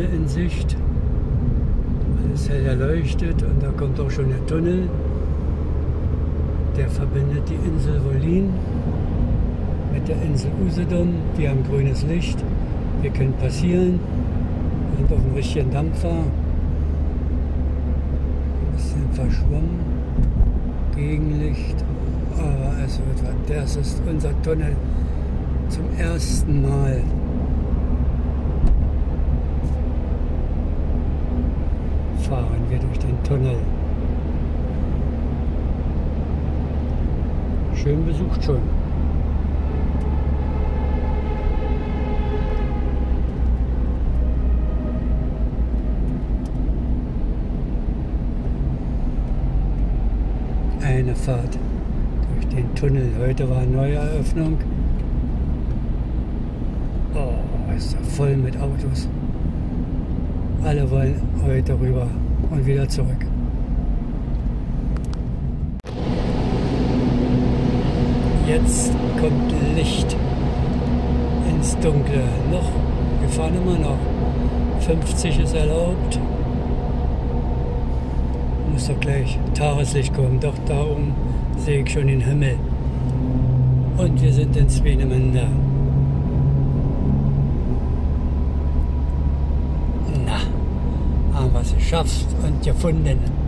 Ende in Sicht. Alles hell erleuchtet und da kommt auch schon der Tunnel. Der verbindet die Insel Wolin mit der Insel Usedom. Wir haben grünes Licht. Wir können passieren. Wir sind auf dem richtigen Dampfer. Ein bisschen verschwommen. Gegenlicht. Aber es wird was. Das ist unser Tunnel zum ersten Mal. Fahren wir durch den Tunnel. Schön besucht schon. Eine Fahrt durch den Tunnel. Heute war Neueröffnung. Oh, ist da voll mit Autos. Alle wollen heute rüber und wieder zurück. Jetzt kommt Licht ins Dunkle. Noch, wir fahren immer noch. 50 ist erlaubt. Muss doch gleich Tageslicht kommen. Doch da oben sehe ich schon den Himmel. Und wir sind in Swenemünde. Geschafft und gefunden.